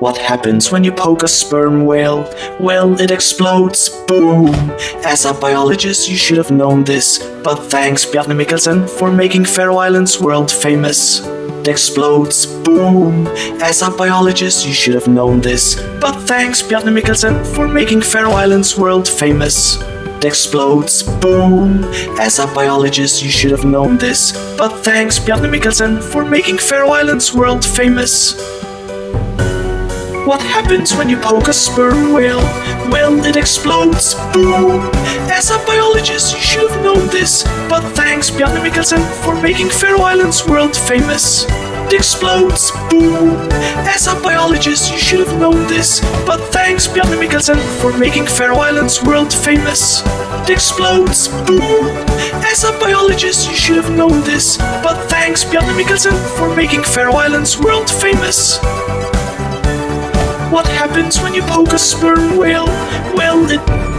What happens when you poke a sperm whale? Well, it explodes. Boom! As a biologist, you should have known this. But thanks, Bjarni Mikkelsen, for making Faroe Islands world famous. It explodes. Boom! As a biologist, you should have known this. But thanks, Bjarni Mikkelsen, for making Faroe Islands world famous. It explodes. Boom! As a biologist, you should have known this. But thanks, Bjarni Mikkelsen, for making Faroe Islands world famous. What happens when you poke a sperm whale? Well, it explodes. Boom! As a biologist, you should have known this. But thanks, Bjarni Mikkelsen, for making Faroe Islands world famous. It explodes. Boom! As a biologist, you should have known this. But thanks, Bjarni Mikkelsen, for making Faroe Islands world famous. It explodes. Boom! As a biologist, you should have known this. But thanks, Bjarni Mikkelsen, for making Faroe Islands world famous. What happens when you poke a sperm whale? Well, it